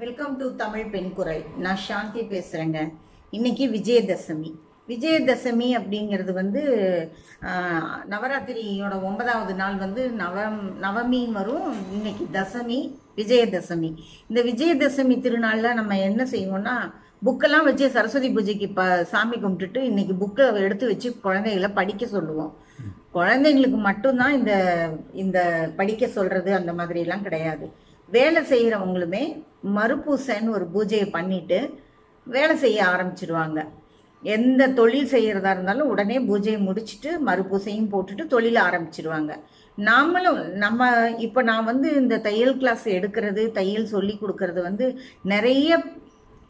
Welcome to Tamil பெண் குரல் நான் சாந்தி பேசுகிறேங்க இன்னைக்கு விஜயதசமி. விஜயதசமி அப்படிங்கிறது வந்து நவராத்திரியோட ஒன்பதாவது நாள் வந்து நவம் நவமி வரும். இன்னைக்கு தசமி விஜயதசமி. இந்த விஜயதசமி திருநாளில் நம்ம என்ன செய்வோம்னா புக்கெல்லாம் வச்சு சரஸ்வதி பூஜைக்கு ப சாமி கும்பிட்டுட்டு இன்னைக்கு புக்கை எடுத்து வச்சு குழந்தைகளை படிக்க சொல்லுவோம். குழந்தைங்களுக்கு மட்டும்தான் இந்த இந்த படிக்க சொல்றது அந்த மாதிரிலாம் கிடையாது. வேலை செய்கிறவங்களுமே மறுபூசைன்னு ஒரு பூஜையை பண்ணிட்டு வேலை செய்ய ஆரம்பிச்சிடுவாங்க எந்த தொழில் செய்கிறதா இருந்தாலும் உடனே பூஜையை முடிச்சுட்டு மறுபூசையும் போட்டுட்டு தொழில் ஆரம்பிச்சிடுவாங்க நாமளும் நம்ம இப்போ நான் வந்து இந்த தையல் கிளாஸ் எடுக்கிறது தையல் சொல்லி கொடுக்கறது வந்து நிறைய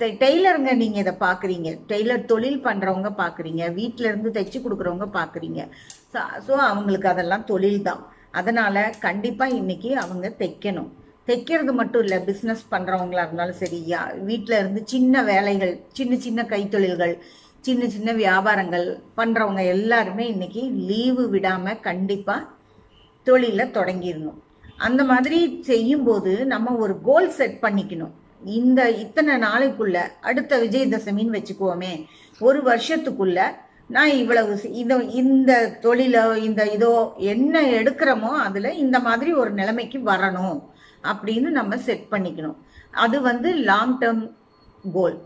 டெ- டெய்லருங்க நீங்கள் இதை பார்க்குறீங்க டெய்லர் தொழில் பண்ணுறவங்க பார்க்குறீங்க வீட்டிலேருந்து இருந்து கொடுக்குறவங்க பார்க்குறீங்க ஸோ ஸோ அவங்களுக்கு அதெல்லாம் தொழில் தான். அதனால் கண்டிப்பாக இன்றைக்கி அவங்க தைக்கணும். தைக்கிறது மட்டும் இல்லை பிஸ்னஸ் பண்ணுறவங்களா இருந்தாலும் சரி யா- இருந்து சின்ன வேலைகள் சின்ன சின்ன கைத்தொழில்கள் சின்ன சின்ன வியாபாரங்கள் பண்ணுறவங்க எல்லாருமே இன்றைக்கி லீவு விடாமல் கண்டிப்பாக தொழிலை தொடங்கிடணும். அந்த மாதிரி செய்யும்போது நம்ம ஒரு கோல் செட் பண்ணிக்கணும். இந்த இத்தனை நாளைக்குள்ள அடுத்த விஜயதசமின்னு வச்சுக்குவோமே ஒரு வருஷத்துக்குள்ள நான் இவ்வளவு இந்த இந்த தொழிலோ இந்த இதோ என்ன எடுக்கிறோமோ அதில் இந்த மாதிரி ஒரு நிலைமைக்கு வரணும். அப்படின்னு நம்ம செட் பண்ணிக்கணும். அது வந்து லாங் டேர்ம் கோல்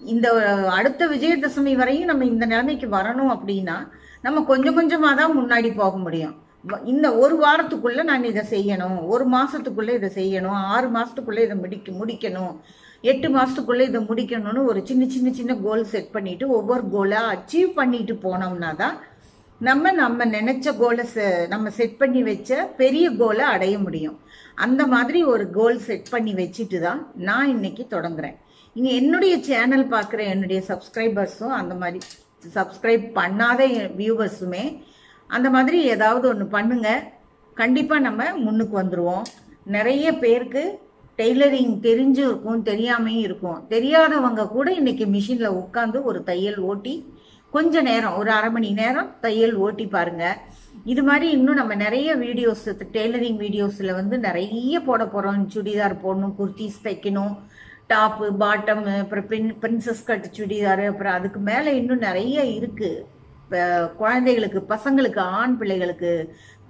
இந்த அடுத்த விஜயதசமி வரையும் நம்ம இந்த நிலைமைக்கு வரணும் அப்படின்னா நம்ம கொஞ்சம் கொஞ்சமாக தான் முன்னாடி போக முடியும். இந்த ஒரு வாரத்துக்குள்ள நான் இதை செய்யணும். ஒரு மாசத்துக்குள்ள இதை செய்யணும். ஆறு மாசத்துக்குள்ள இதை முடிக்க முடிக்கணும். எட்டு மாசத்துக்குள்ள இதை முடிக்கணும்னு ஒரு சின்ன சின்ன சின்ன கோல் செட் பண்ணிட்டு ஒவ்வொரு கோலா அச்சீவ் பண்ணிட்டு போனோம்னா தான் நம்ம நம்ம நினைச்ச கோலை நம்ம செட் பண்ணி வச்ச பெரிய கோலை அடைய முடியும். அந்த மாதிரி ஒரு கோல் செட் பண்ணி வச்சுட்டு தான் நான் இன்னைக்கு தொடங்குறேன். இங்க என்னுடைய சேனல் பார்க்குற என்னுடைய சப்ஸ்கிரைபர்ஸும் அந்த மாதிரி சப்ஸ்கிரைப் பண்ணாத வியூவர்ஸுமே அந்த மாதிரி ஏதாவது ஒன்று பண்ணுங்க. கண்டிப்பாக நம்ம முன்னுக்கு வந்துடுவோம் நிறைய பேருக்கு டெய்லரிங் தெரிஞ்சும் இருக்கும் தெரியாமையும் இருக்கும். தெரியாதவங்க கூட இன்னைக்கு மிஷினில் உட்காந்து ஒரு தையல் ஓட்டி கொஞ்ச நேரம் ஒரு அரை மணி நேரம் தையல் ஓட்டி பாருங்க. இது மாதிரி இன்னும் நம்ம நிறைய வீடியோஸ் டெய்லரிங் வீடியோஸில் வந்து நிறைய போட போகிறோம் சுடிதார் போடணும் குர்த்திஸ் தைக்கணும் டாப்பு பாட்டம் அப்புறம் பின் பிரின்சஸ் கட் சுடிதார் அப்புறம் அதுக்கு மேலே இன்னும் நிறைய இருக்குது இப்போ குழந்தைகளுக்கு பசங்களுக்கு ஆண் பிள்ளைகளுக்கு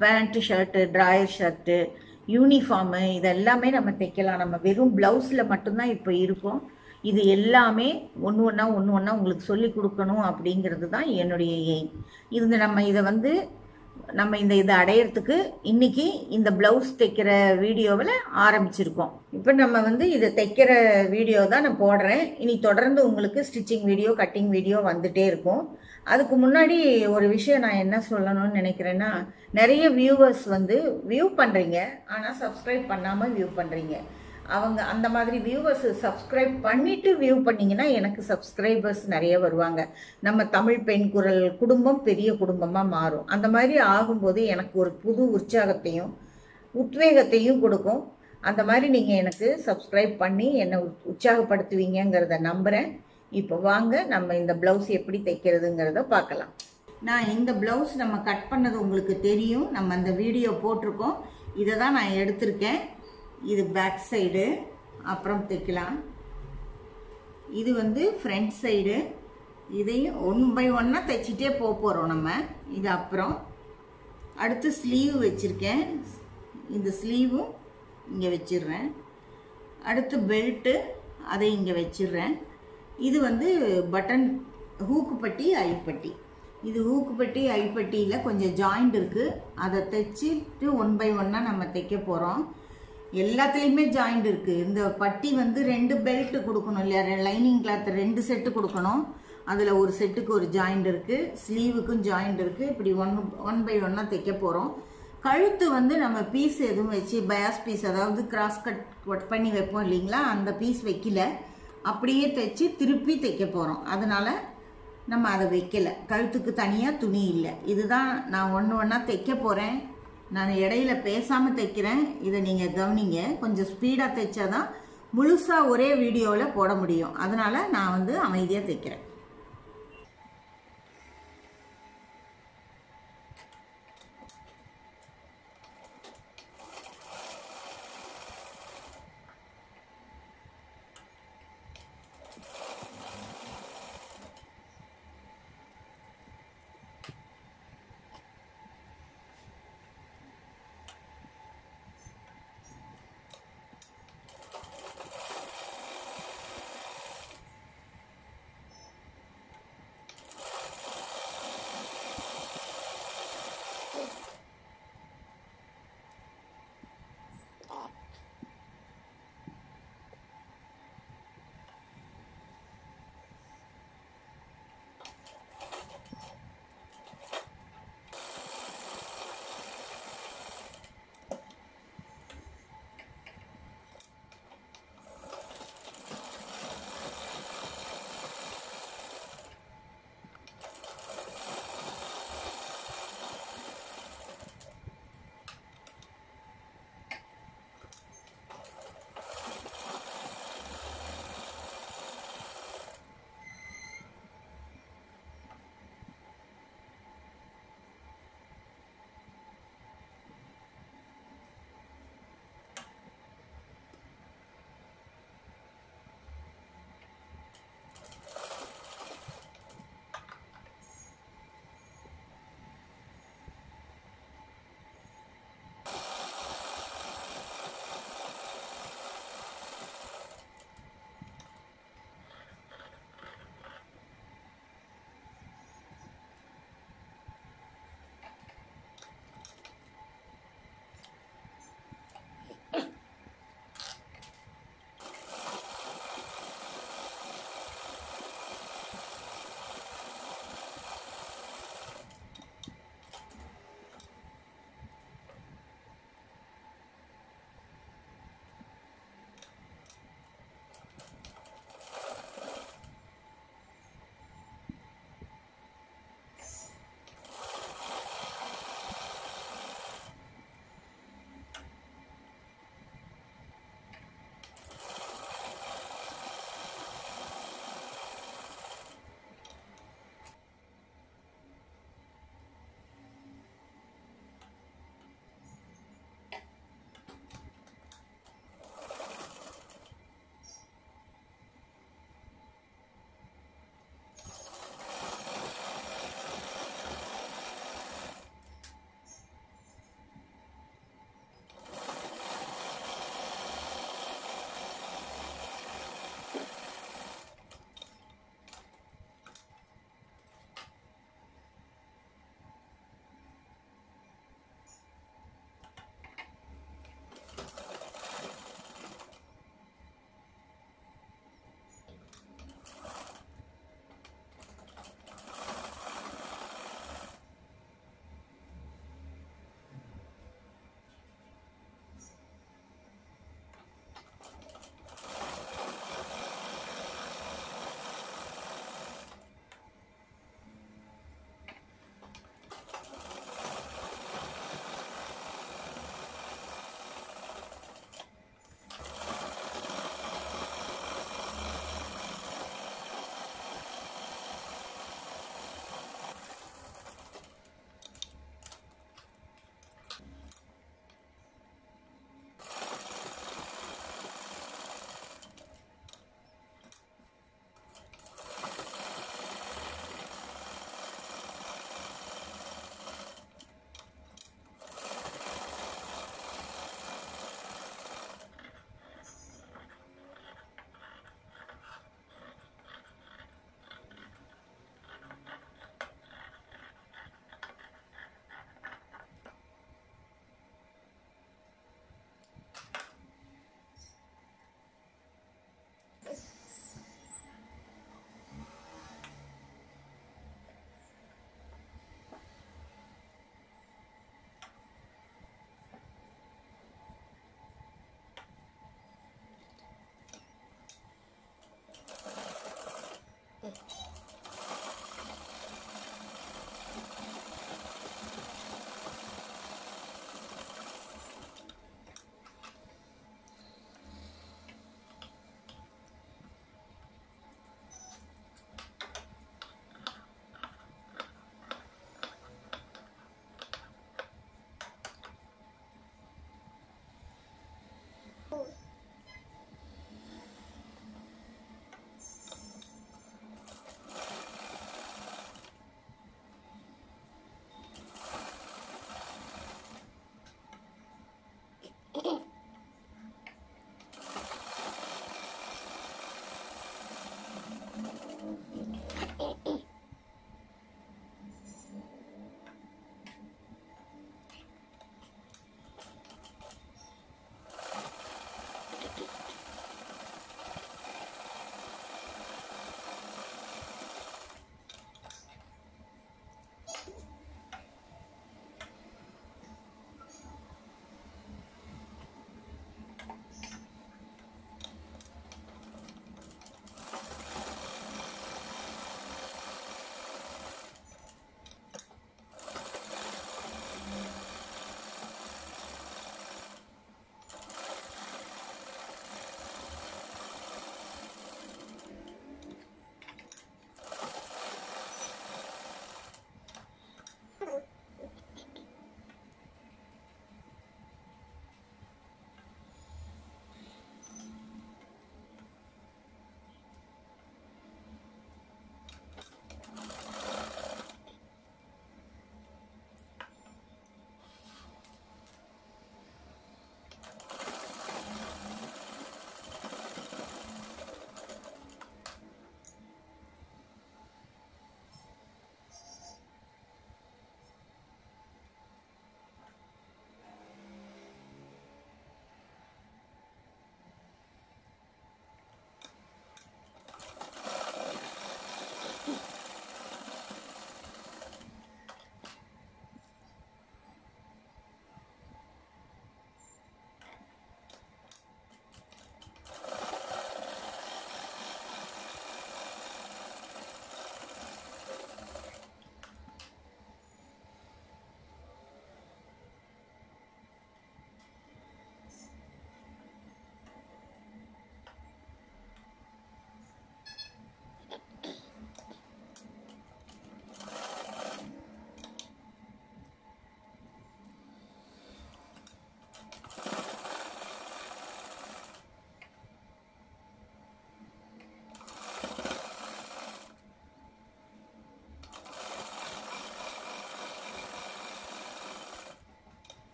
pant shirt drawer shirt uniform இதெல்லாமே நம்ம தைக்கலாம். நம்ம வெறும் ப்ளவுஸில் மட்டும்தான் இப்போ இருக்கோம். இது எல்லாமே ஒன்று ஒன்றா ஒன்று ஒன்றா உங்களுக்கு சொல்லி கொடுக்கணும் அப்படிங்கிறது தான் என்னுடைய எய்ம் இது நம்ம இதை வந்து நம்ம இந்த இதை அடையிறதுக்கு இன்னைக்கு இந்த பிளவுஸ் தைக்கிற வீடியோவில் ஆரம்பிச்சிருக்கோம். இப்போ நம்ம வந்து இதை தைக்கிற வீடியோ தான் நான் போடுறேன். இனி தொடர்ந்து உங்களுக்கு ஸ்டிச்சிங் வீடியோ கட்டிங் வீடியோ வந்துட்டே இருக்கும். அதுக்கு முன்னாடி ஒரு விஷயம் நான் என்ன சொல்லணும்னு நினைக்கிறேன்னா நிறைய வியூவர்ஸ் வந்து வியூ பண்ணுறீங்க ஆனால் சப்ஸ்கிரைப் பண்ணாமல் வியூ பண்ணுறீங்க அவங்க அந்த மாதிரி வியூவர்ஸ் சப்ஸ்கிரைப் பண்ணிட்டு வியூ பண்ணிங்கன்னா எனக்கு சப்ஸ்கிரைபர்ஸ் நிறைய வருவாங்க. நம்ம தமிழ் பெண் குரல் குடும்பம் பெரிய குடும்பமாக மாறும். அந்த மாதிரி ஆகும்போது எனக்கு ஒரு புது உற்சாகத்தையும் உத்வேகத்தையும் கொடுக்கும். அந்த மாதிரி நீங்கள் எனக்கு சப்ஸ்கிரைப் பண்ணி என்னை உற்சாகப்படுத்துவீங்கங்கிறத நம்புகிறேன் இப்போ வாங்க நம்ம இந்த ப்ளவுஸ் எப்படி தைக்கிறதுங்கிறத பார்க்கலாம். நான் இந்த ப்ளவுஸ் நம்ம கட் பண்ணது உங்களுக்கு தெரியும். நம்ம அந்த வீடியோ போட்டிருக்கோம். இதை தான் நான் எடுத்திருக்கேன். இது பேக் சைடு அப்புறம் தைக்கலாம். இது வந்து ஃப்ரண்ட் சைடு இதையும் ஒன் பை ஒன்னாக தைச்சிட்டே போக போகிறோம் நம்ம. இது அப்புறம் அடுத்து ஸ்லீவ் வச்சுருக்கேன். இந்த ஸ்லீவும் இங்கே வச்சிடுறேன். அடுத்து பெல்ட்டு அதை இங்கே வச்சிடுறேன். இது வந்து பட்டன் ஹூக்குப்பட்டி ஐப்பட்டி இது ஹூக்குப்பட்டி ஐப்பட்டியில் கொஞ்சம் ஜாயிண்ட் இருக்குது அதை தைச்சிட்டு ஒன் பை ஒன்னாக நம்ம தைக்க போகிறோம் எல்லாத்துலேயுமே ஜாயிண்ட் இருக்குது இந்த பட்டி வந்து ரெண்டு பெல்ட் கொடுக்கணும் இல்லையா? லைனிங் கிளாத் ரெண்டு செட்டு கொடுக்கணும். அதில் ஒரு செட்டுக்கு ஒரு ஜாயிண்ட் இருக்குது ஸ்லீவுக்கும் ஜாயிண்ட் இருக்குது இப்படி ஒன் ஒன் பை ஒன்னாக தைக்க போகிறோம் கழுத்து வந்து நம்ம பீஸ் எதுவும் வச்சு பயாஸ் பீஸ் அதாவது கிராஸ் கட் கட் பண்ணி வைப்போம் இல்லைங்களா? அந்த பீஸ் வைக்கல. அப்படியே தைச்சு திருப்பி தைக்க போகிறோம் அதனால் நம்ம அதை வைக்கல. கழுத்துக்கு தனியாக துணி இல்லை. இதுதான் நான் ஒன்று ஒன்றா தைக்க போகிறேன் நான் இடையில பேசாமல் தைக்கிறேன். இதை நீங்கள் கவனிங்க. கொஞ்சம் ஸ்பீடாக தைச்சாதான் முழுசாக ஒரே வீடியோவில் போட முடியும். அதனால் நான் வந்து அமைதியாக தைக்கிறேன்.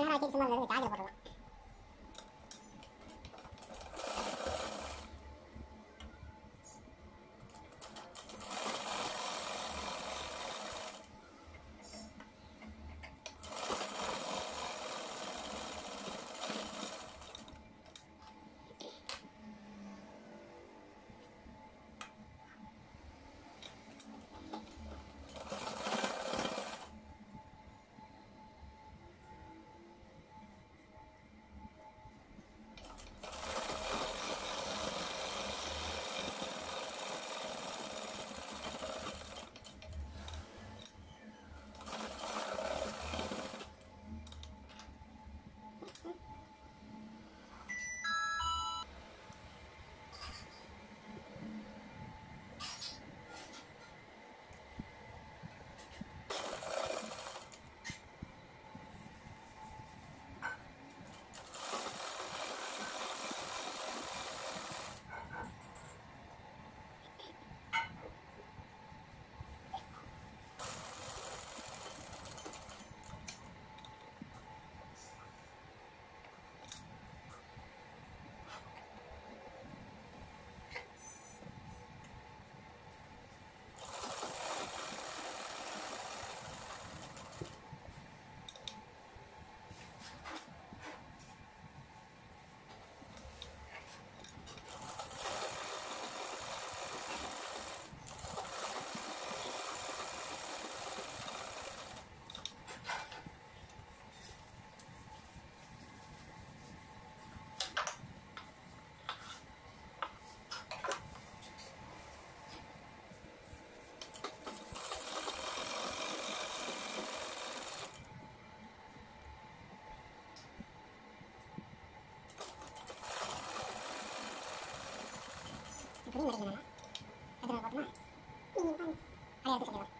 அவ்வளோ நேரம் ஆச்சு சும்மா வெறும் போட்டுருலாம் இப்படி மடிக்கணும் எத்தனை போட்டுமா நீங்கள் பாருங்க அதை எடுத்து சொல்லுவோம் அது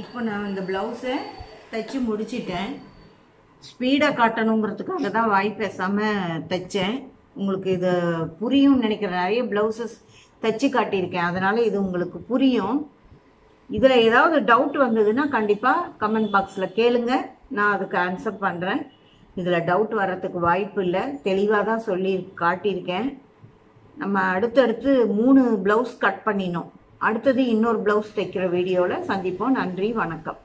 இப்போ நான் இந்த ப்ளவுஸை தைச்சு முடிச்சிட்டேன். ஸ்பீடாக காட்டணுங்கிறதுக்காக தான் வாய் பேசாமல் தைச்சேன். உங்களுக்கு இது புரியும்னு நினைக்கிறேன். நிறைய ப்ளவுசஸ் தைச்சு காட்டியிருக்கேன். அதனால் இது உங்களுக்கு புரியும். இதில் ஏதாவது டவுட் வந்ததுன்னா கண்டிப்பாக கமெண்ட் பாக்ஸில் கேளுங்க. நான் அதுக்கு ஆன்சர் பண்ணுறேன் இதில் டவுட் வர்றதுக்கு வாய்ப்பு இல்லை. தெளிவாக தான் சொல்லி காட்டியிருக்கேன். நம்ம அடுத்தடுத்து மூணு ப்ளவுஸ் கட் பண்ணினோம் அடுத்தது இன்னொரு ப்ளவுஸ் தைக்கிற வீடியோவில் சந்திப்போம். நன்றி வணக்கம்.